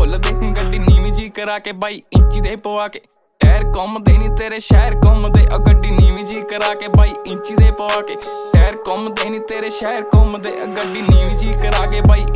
ਭੁੱਲ ਦੇ ਗੱਡੀ ਨੀਵੀਂ ਜੀ ਕਰਾ ਕੇ ਬਾਈ ਇੰਚੀ ਦੇ ਪਵਾ ਕੇ। ਟਾਇਰ ਘੁੰਮਦੇ ਨਹੀਂ ਤੇਰੇ, ਸ਼ਹਿਰ ਘੁੰਮਦੇ ਆ ਗੱਡੀ ਨੀਵੀਂ ਜੀ ਕਰਾ ਕੇ ਬਾਈ ਇੰਚੀ ਦੇ ਪਵਾ ਕੇ। ਟਾਇਰ ਘੁੰਮਦੇ ਨਹੀਂ ਤੇਰੇ, ਸ਼ਹਿਰ ਘੁੰਮਦੇ ਆ ਗੱਡੀ ਨੀਵੀਂ ਜੀ ਕਰਾ ਕੇ ਬਾਈ